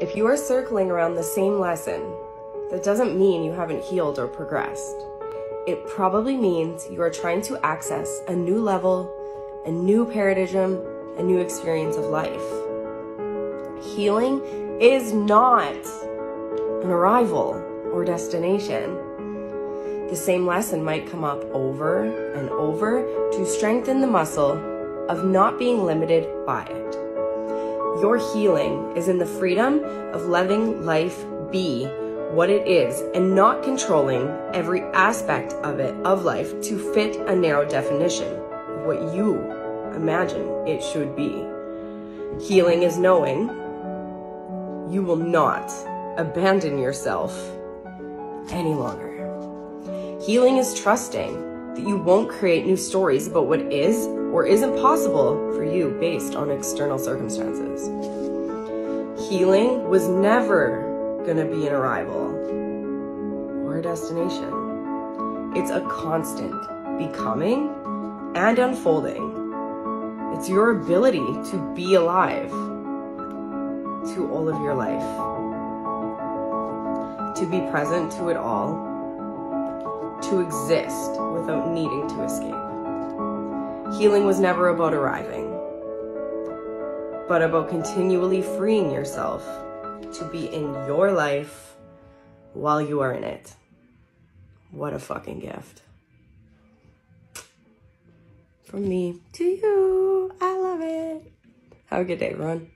If you are circling around the same lesson, that doesn't mean you haven't healed or progressed. It probably means you are trying to access a new level, a new paradigm, a new experience of life. Healing is not an arrival or destination. The same lesson might come up over and over to strengthen the muscle of not being limited by it. Your healing is in the freedom of letting life be what it is and not controlling every aspect of it, of life, to fit a narrow definition of what you imagine it should be. Healing is knowing you will not abandon yourself any longer. Healing is trusting that you won't create new stories about what is or isn't possible for you based on external circumstances. Healing was never going to be an arrival or a destination. It's a constant becoming and unfolding. It's your ability to be alive to all of your life, to be present to it all, to exist without needing to escape. Healing was never about arriving, but about continually freeing yourself to be in your life while you are in it. What a fucking gift. From me to you. I love it. Have a good day, everyone.